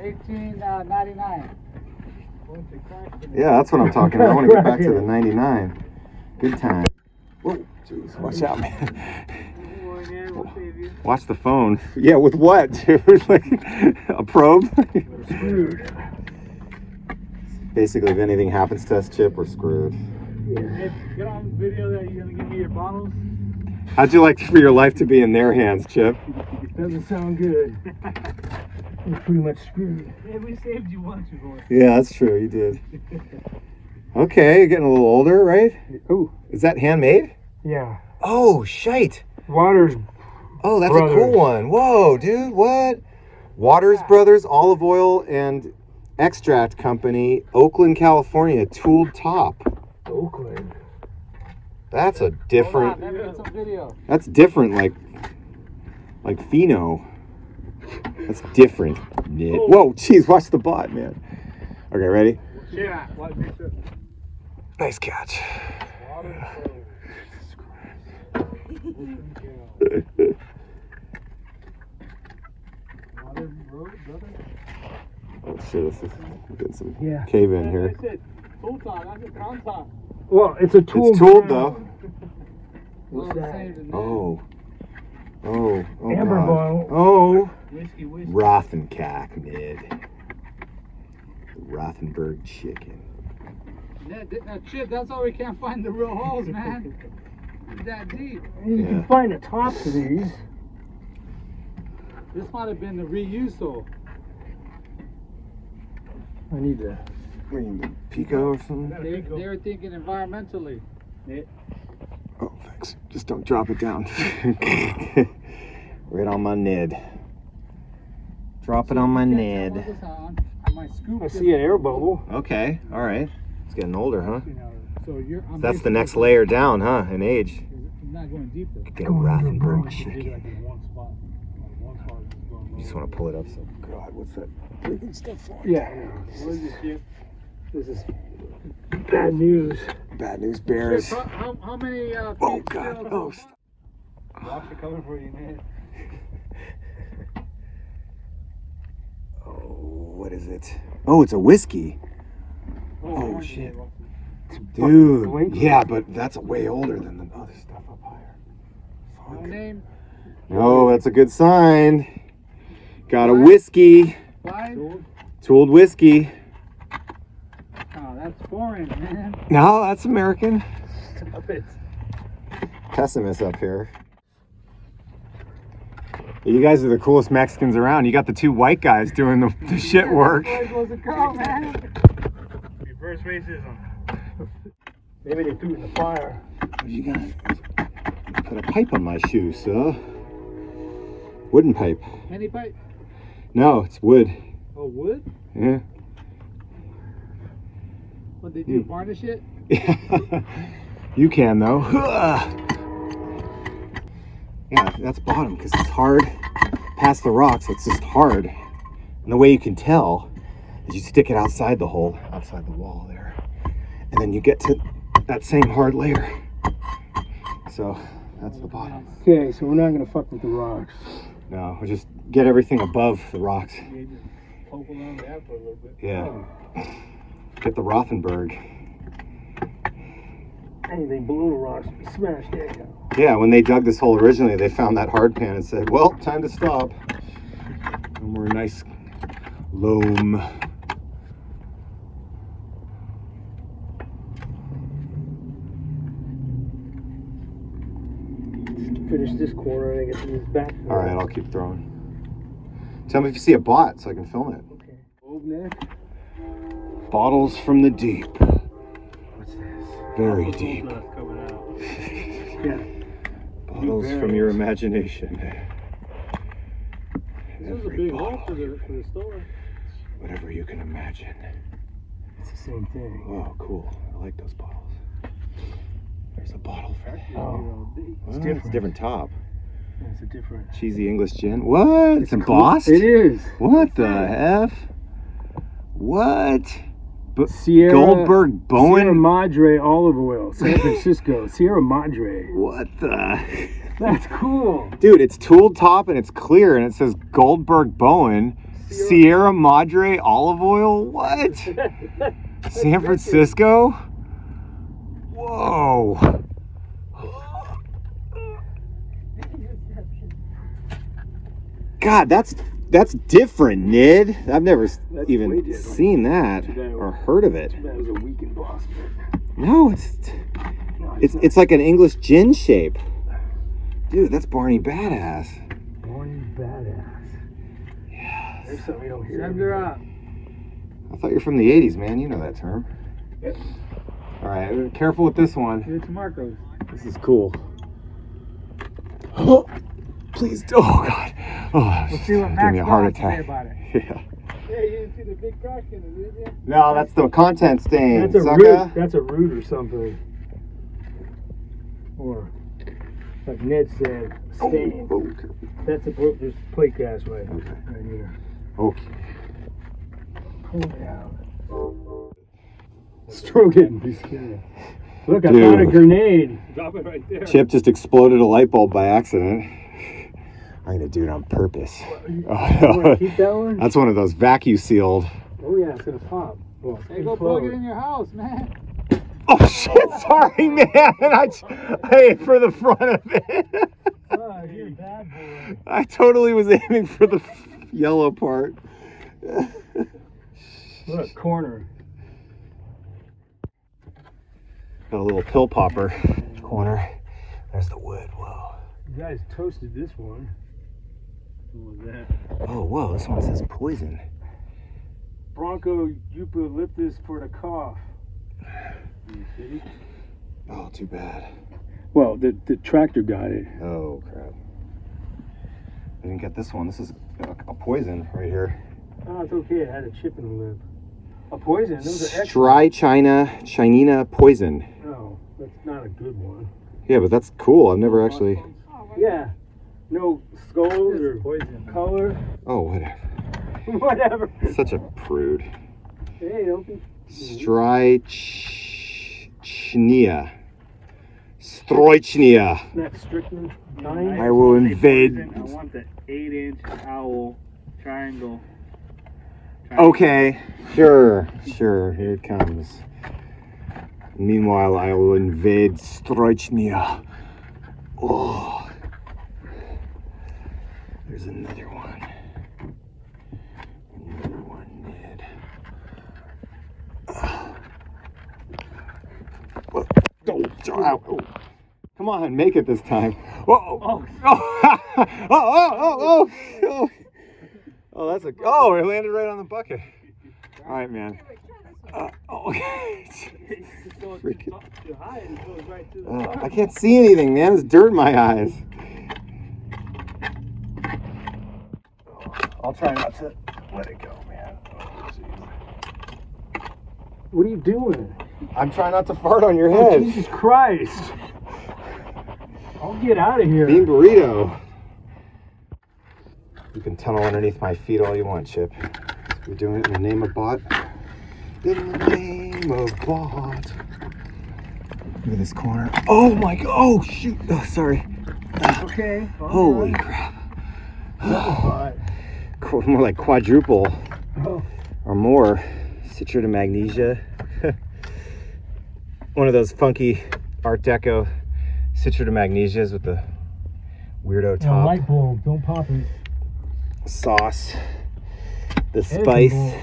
1899. Bunch of cracks in it. Yeah, that's what I'm talking about. I want to get back to the 99. Good time. Whoa, jeez, watch out, man. Don't worry, man, we'll save you. Watch the phone. Yeah, with what, dude? like a probe? Screwed. Basically, if anything happens to us, Chip, we're screwed. Hey, get on video that you're gonna give me your bottles. How'd you like for your life to be in their hands, Chip? Doesn't sound good. We're pretty much screwed. Hey, we saved you once before. Yeah, that's true. You did. Okay, you're getting a little older, right? Ooh. Is that handmade? Yeah. Oh, shite. Water's Oh, that's a cool one. Whoa, dude, what? Waters Brothers Olive Oil and Extract Company, Oakland, California, tooled top. Oakland. That's a Hold on, different. let me video. That's different, like, like Fino. That's different. Nit. Whoa, jeez, watch the bot, man. Okay, ready? Yeah. Nice catch. Oh shit, this is getting some Yeah. cave in here. I said full top. I said. Well, it's a tool. It's tooled though. What's that? Oh. Oh. Oh. Amber God. bottle. Oh. Whiskey, whiskey. Rothenkack mid. Rothenberg chicken. That, that, that shit, that's why we can't find the real holes, man. It's that deep. You Yeah. can find the tops of these. This might have been the reuse hole. I need to. Pico or something? They, they were thinking environmentally. Oh, thanks. Just don't drop it down. right on my nid. Drop it on my Check nid. on- on. I see an air bubble. Okay, all right. It's getting older, huh? You so you're. That's the next layer down, huh? In age. I'm not going deeper. Get a Rothenberg You dig chicken. like in one spot. Like one spot is just going You just want to pull it up. So, God, what's that? Breaking stuff on. Yeah. What is this is bad news. Bad news bears. How, how, how many uh, Oh God! still- Oh, st- Rocks are coming for you, man. oh, what is it? Oh, it's a whiskey, Oh, orange shit. dude. Yeah, but that's way older than the other stuff up higher. My name, Oh, that's a good sign. Got a whiskey. five. It's old whiskey. That's foreign, man. No, that's American. Stop it. Pessimist up here. You guys are the coolest Mexicans around. You got the two white guys doing the, the shit work. Where supposed to go, man? Reverse racism. Maybe they threw it in the fire. What you got? Put a pipe on my shoe, sir. Wooden pipe. Any pipe? No, it's wood. Oh, wood? Yeah. What they do? Hmm. Varnish it? you can though. Yeah, that's bottom because it's hard. Past the rocks, it's just hard. And the way you can tell is you stick it outside the hole, outside the wall there, and then you get to that same hard layer. So that's the bottom. Okay, so we're not gonna fuck with the rocks. No, we just get everything above the rocks. Maybe poke around that for a little bit. Yeah. Oh. Get the Rothenberg. Anything the rocks, smash that down. Yeah, when they dug this hole originally, they found that hard pan and said, well, time to stop. No more nice loam. Finish this corner and get to this back. All right, I'll keep throwing. Tell me if you see a bot so I can film it. Okay. Old neck. Bottles from the deep. What's this? Very deep. yeah. Bottles from your imagination. This is a Every big hole bottle, for the, for the store. whatever you can imagine. It's the same thing. Oh, cool. I like those bottles. There's a bottle for Oh. Well, It's It's different. a different top. It's a different. Cheesy English gin. What? It's, embossed? It is. What the F? What? But Sierra Goldberg Sierra Bowen? Madre olive oil, San Francisco. Sierra Madre. What the? That's cool. Dude, it's tooled top and it's clear and it says Goldberg Bowen. Sierra Madre olive oil? What? San Francisco? Whoa. God, that's that's different, Nid. I've never That's even different. seen that or heard of it. That was a weekend boss. No, it's No, it's it's like an English gin shape. Dude, that's Barney Badass. Barney badass. Yeah. There's something we don't hear. Send her up. I thought you're from the 80s, man. You know that term. Yep. All right, careful with this one. It's Marcos. This is cool. Oh, please. Oh, God. Oh, We'll see what give Max me a heart attack. about it. Yeah. Yeah, you didn't see the big crack in it, did you? No, that's the content stain, That's a sucker. root. That's a root or something. Or, like Ned said, stain. oh, careful. That's a bro- there's plate glass right, Okay. right here. Okay. Pull it out. Stroke it. Be scared. Look, I Dude. found a grenade. Drop it right there. Chip just exploded a light bulb by accident. I'm gonna do it on purpose. Oh, want no. to keep that? That's one of those vacuum sealed. Oh yeah, it's gonna pop. Well, Hey, gonna go plug it in your house, man. Oh shit! Sorry, man. I, I aimed for the front of it. Ah, you're a bad boy. I totally was aiming for the yellow part. Look, corner. Got a little pill popper corner. There's the wood. Whoa. You guys toasted this one. What was that? Oh, whoa. This one says poison. Bronco eucalyptus for the cough. You see? Oh, too bad. Well, the, the tractor got it. Oh, crap. I didn't get this one. This is a, a poison right here. Oh, it's okay. It had a chip in the lip. A poison. Those are. Strychnia chinina poison. No, that's not a good one. Yeah, but that's cool. I've never oh, actually. Yeah. No skulls or Poison. color. Oh, whatever. Whatever. Such a prude. Hey, don't be. Strychnia. Strychnia. Not strychnine. I will invade. I want the eight inch owl triangle. Okay, sure, sure. Here it comes. Meanwhile, I will invade Strychnia. Oh, there's another one. Another one, Ned. Ah. Oh, oh, oh. Come on, make it this time. Whoa! Oh! Oh! oh! Oh! Oh! Oh! Oh, that's a. Oh, it landed right on the bucket. All right, man. Uh, oh, okay. Freaking- Too high, it goes right to the Oh, I can't see anything, man. There's dirt in my eyes. I'll try not to let it go, man. Oh. What are you doing? I'm trying not to fart on your Oh, head. Jesus Christ. I'll get out of here. Bean burrito. You can tunnel underneath my feet all you want, Chip. We're doing it in the name of bot. In the name of bot. Look at this corner. Oh my god. Oh shoot. Oh, sorry. Okay. Holy crap. Alright. More like quadruple Oh. or more. Citrate of magnesia. One of those funky Art Deco Citrate of magnesias with the weirdo Yeah, top. light bulb. Don't pop it. sauce, the spice,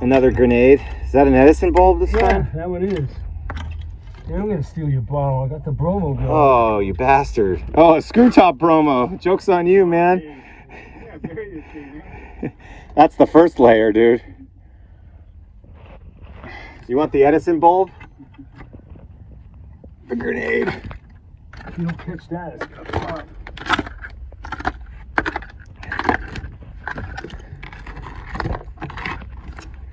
another grenade. Is that an Edison bulb this Yeah, time? that one is. Yeah, I'm gonna steal your bottle. I got the bromo going. Oh, you bastard. Oh, a screw top bromo. Joke's on you, man. Yeah, bury this. That's the first layer, dude. You want the Edison bulb? The grenade. If you don't catch that, it's gonna.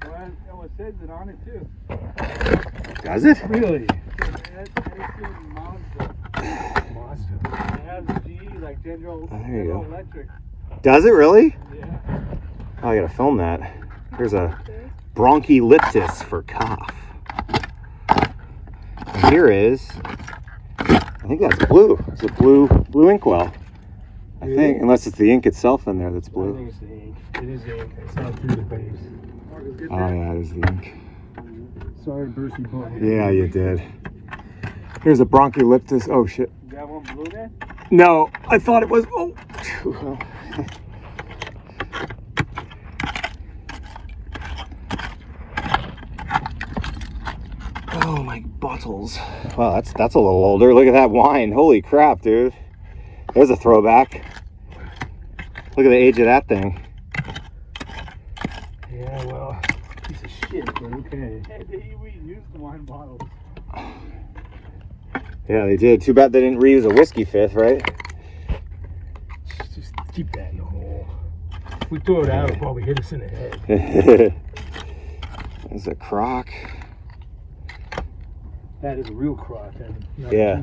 Well, oh, it says it on it too. Does it? Really? Monster. Monster. It has a G like General, General. Electric. Does it really? Yeah. Oh, I gotta film that. There's a bronchiolitis for cough. And here is, I think that's blue. It's a blue blue inkwell. I think, unless it's the ink itself in there that's I blue. think it's the ink. It is the ink. I it through the base. Get Oh yeah, it is the ink. Sorry to burst your bubble. Yeah, you did. Here's a bronchiolitis. Oh shit. You got one blue there? No, I thought it was. Oh. Well. Oh my bottles. Wow, that's that's a little older. Look at that wine. Holy crap, dude. There's a throwback. Look at the age of that thing. Yeah, well, piece of shit, but okay. Hey, they reused the wine bottles. Yeah, they did. Too bad they didn't reuse a whiskey fifth, right? Keep that in the hole. If we throw it out, it'll probably hit us in the head. There's a crock. That is a real crock. that is not Yeah.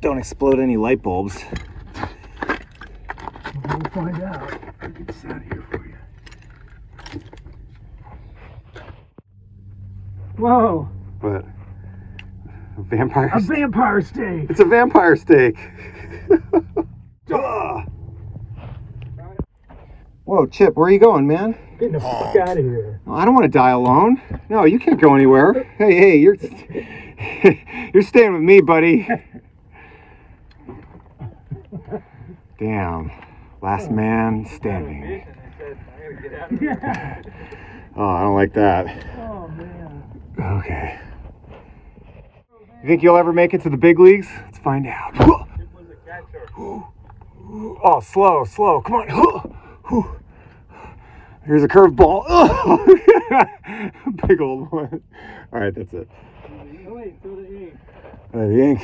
Don't explode any light bulbs. We'll find out. I'll get this out of here for you. Whoa! But a vampire. A vampire steak! It's a vampire steak. Ugh. Ah. Whoa, Chip, where are you going, man? Getting the fuck out of here. Oh, I don't want to die alone. No, you can't go anywhere. Hey, hey, you're you're staying with me, buddy. Damn. Last man standing. Fish, and they said, I gotta get out of here. Oh, I don't like that. Oh man. Okay. You think you'll ever make it to the big leagues? Let's find out. Oh, slow, slow. Come on. Here's a curveball. Big old one. All right, that's it. Uh, the ink.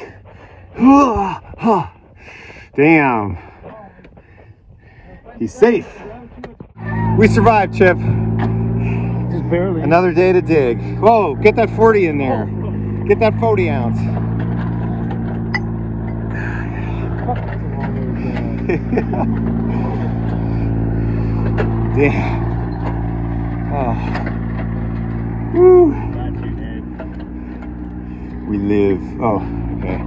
Damn. He's safe. We survived, Chip. Barely. Another day to dig. Whoa, get that 40 in there. Get that 40 ounce. Damn. Oh. Woo. We live. Oh, okay.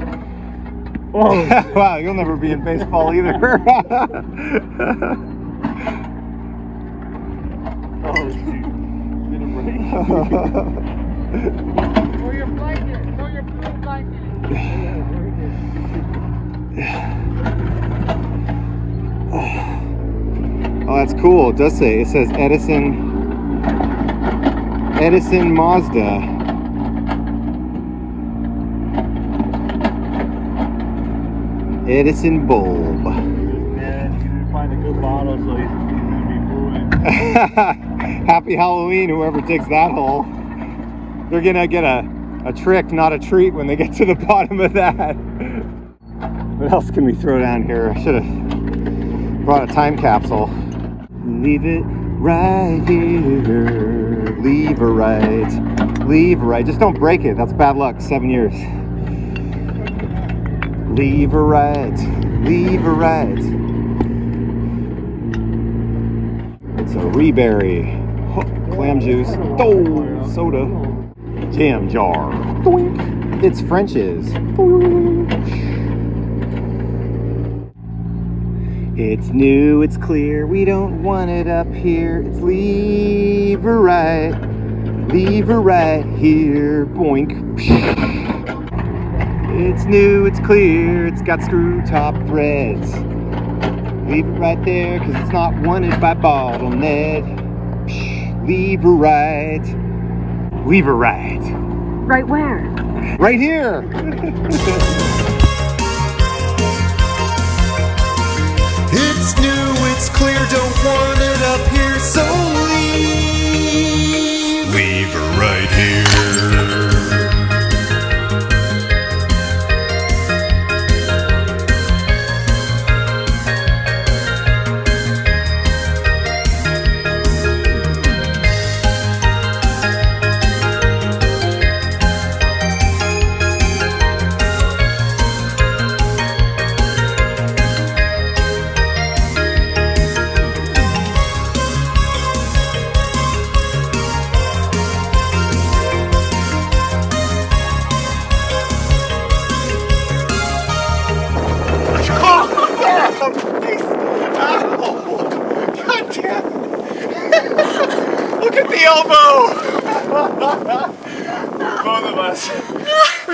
Oh, wow, you'll never be in baseball either. oh shoot. Throw your blanket. Throw your blue blanket. Oh, that's cool. It does say, it says Edison, Edison Mazda. Edison bulb. Yeah, find a good bottle, so he's, Happy Halloween, whoever digs that hole. They're gonna get a, a trick, not a treat, when they get to the bottom of that. What else can we throw down here? I should have brought a time capsule. Leave it right here. Leave a right. Leave a right. Just don't break it. That's bad luck. Seven years. Leave a right. Leave a right. Reberry. Clam juice. Oh, soda. Jam jar. Doink. It's French's. It's new, it's clear, we don't want it up here. It's leave lever right, lever right here, boink. It's new, it's clear, it's got screw top threads. Leave it right there, cause it's not wanted by BottleNed. Lever right, lever right. Right where? Right here! It's new, it's clear, don't want it up here, so leave. Leave her right here.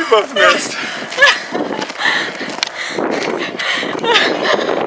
Both missed.